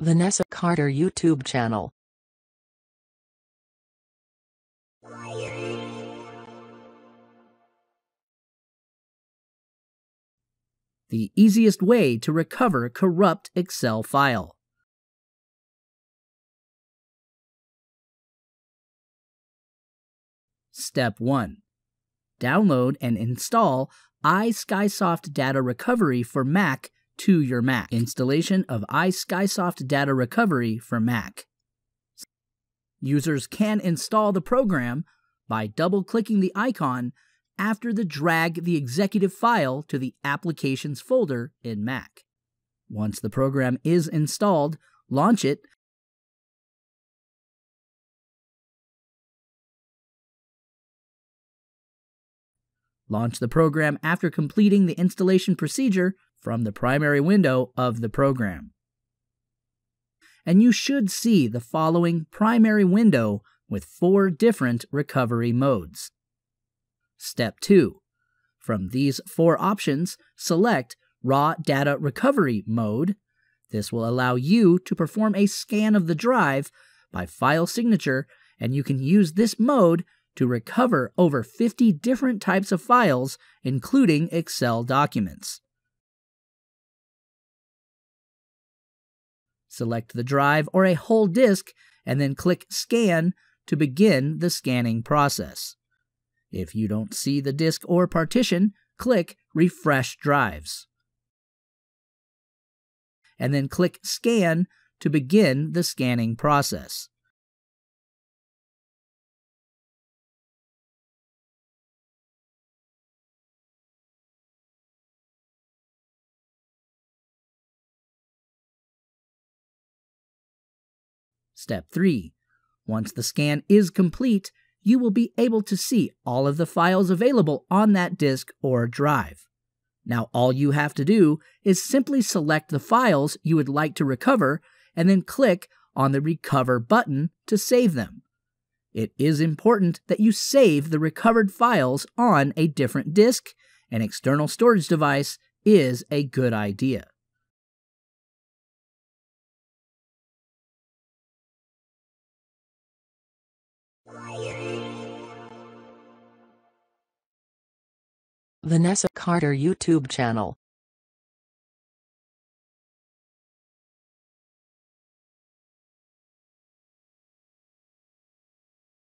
Vanessa Carter YouTube channel. The easiest way to recover corrupt Excel file. Step 1. Download and install iSkysoft Data Recovery for Mac to your Mac. Installation of iSkysoft Data Recovery for Mac. Users can install the program by double-clicking the icon after the drag the executive file to the Applications folder in Mac. Once the program is installed, launch it Launch the program after completing the installation procedure from the primary window of the program. And you should see the following primary window with four different recovery modes. Step 2. From these four options, select Raw Data Recovery Mode. This will allow you to perform a scan of the drive by file signature, and you can use this mode to recover over 50 different types of files, including Excel documents. Select the drive or a whole disk and then click Scan to begin the scanning process. If you don't see the disk or partition, click Refresh Drives. And then click Scan to begin the scanning process. Step 3. Once the scan is complete, you will be able to see all of the files available on that disk or drive. Now all you have to do is simply select the files you would like to recover and then click on the Recover button to save them. It is important that you save the recovered files on a different disk. An external storage device is a good idea. Vanessa Carter YouTube channel.